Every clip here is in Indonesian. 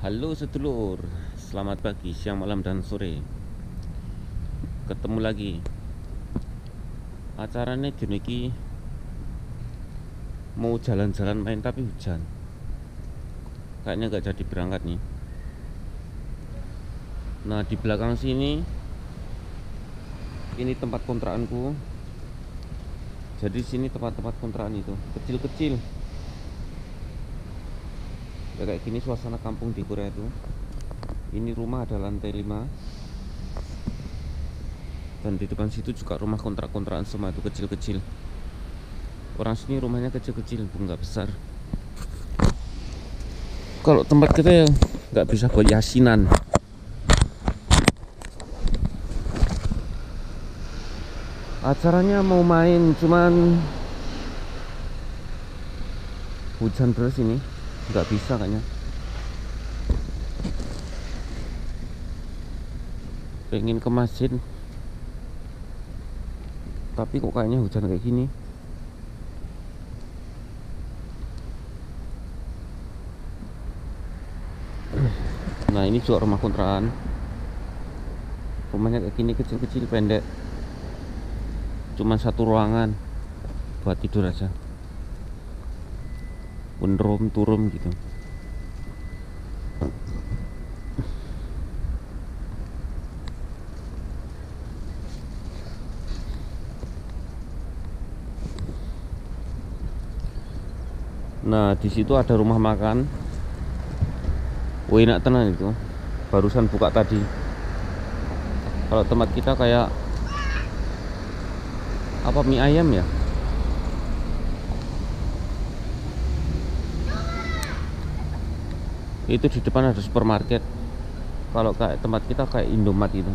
Halo sedulur, selamat pagi, siang, malam, dan sore. Ketemu lagi. Acaranya dini iki Mau jalan-jalan main tapi hujan. Kayaknya nggak jadi berangkat nih. Nah di belakang sini Ini tempat kontrakanku. Jadi sini tempat-tempat kontrakan itu Kecil-kecil ya kayak gini suasana kampung di Korea itu. Ini rumah ada lantai 5 dan di depan situ juga rumah kontrak-kontrakan semua itu kecil-kecil. Orang sini rumahnya kecil-kecil bu nggak besar. Kalau tempat kita ya nggak bisa buat yasinan. Acaranya mau main cuman hujan terus ini nggak bisa kayaknya. Pengen ke masjid. Tapi kok kayaknya hujan kayak gini? Nah ini juga rumah kontrakan. Rumahnya kayak gini kecil-kecil pendek. Cuma satu ruangan buat tidur aja Wendrom turun gitu Nah di situ ada rumah makan. Wih enak tenan itu. Barusan buka tadi. Kalau tempat kita kayak apa mie ayam ya? Itu di depan ada supermarket kalau kayak tempat kita kayak Indomaret itu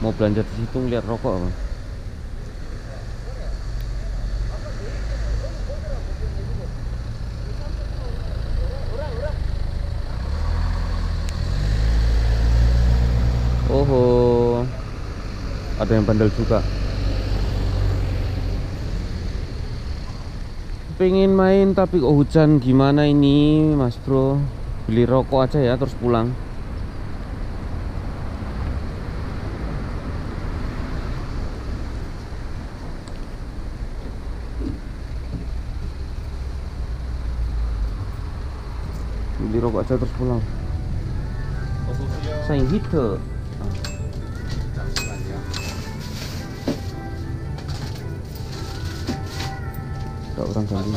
mau belanja di situ ngeliat rokok apa? Oh, ada yang bandel juga. Pengen main tapi kok hujan? Gimana ini mas bro? Beli rokok aja ya terus pulang. Beli rokok aja terus pulang. Sayang gitu ada orang ganggu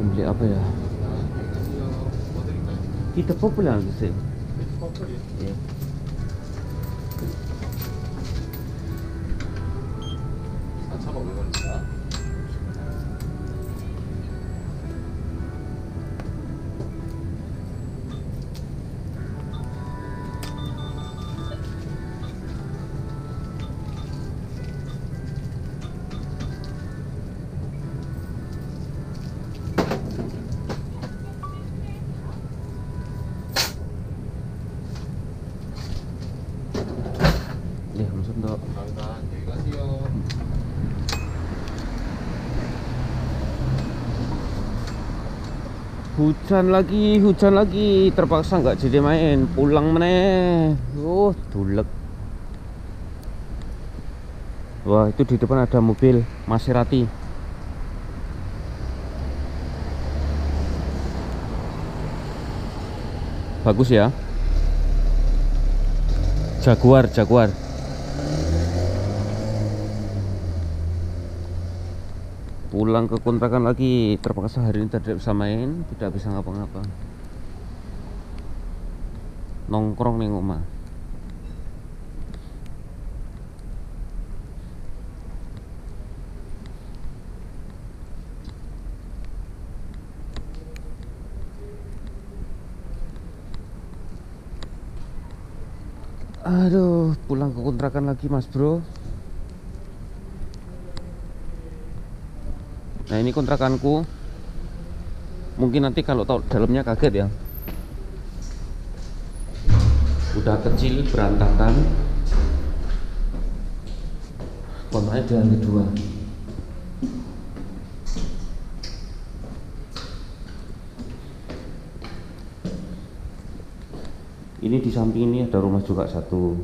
mau beli apa ya? Kita populer sih. Iya. 네, Hujan lagi, hujan lagi, terpaksa nggak jadi main, pulang meneh. Oh, dulek. Wah, itu di depan ada mobil Maserati. Bagus ya. Jaguar, Jaguar. Pulang ke kontrakan lagi terpaksa hari ini tidak bisa main tidak bisa ngapa-ngapa. Nongkrong nih rumah aduh pulang ke kontrakan lagi mas bro Nah ini kontrakanku. Mungkin nanti kalau tahu dalamnya kaget ya. Udah kecil berantakan. Kontraknya di lantai dua ini di samping ini ada rumah juga satu.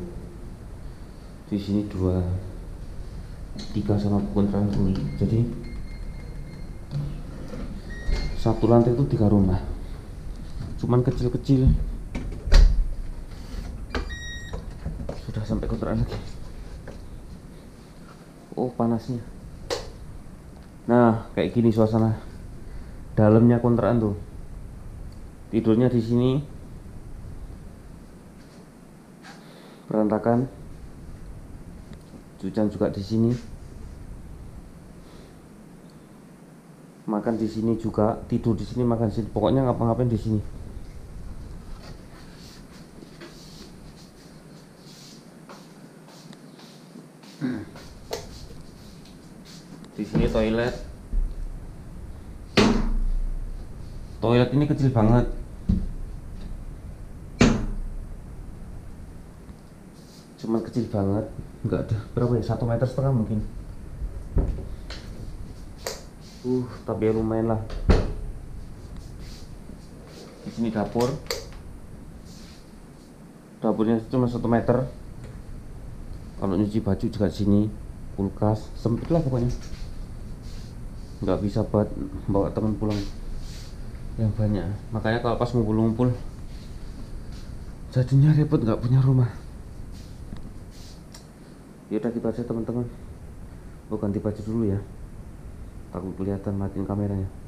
Di sini dua. Tiga sama kontrakan jadi satu lantai itu tiga rumah. Cuman kecil-kecil. Sudah sampai kontrakan lagi. Oh panasnya. Nah kayak gini suasana. Dalamnya kontrakan tuh. Tidurnya di sini. Berantakan. Cucian juga di sini makan di sini juga tidur di sini makan di sini. Pokoknya ngapa-ngapain di sini. Di sini toilet. Toilet ini kecil banget. Cuman kecil banget. Nggak ada. Berapa ya? Satu meter setengah mungkin uh tapi ya lumayan lah. Di sini dapur. Dapurnya cuma satu meter. Kalau nyuci baju juga sini kulkas sempit lah pokoknya. Nggak bisa buat bawa teman pulang. Yang banyak. Makanya kalau pas ngumpul-ngumpul jadinya repot nggak punya rumah. Yaudah gitu aja teman-teman. Gue ganti baju dulu ya takut kelihatan matiin kameranya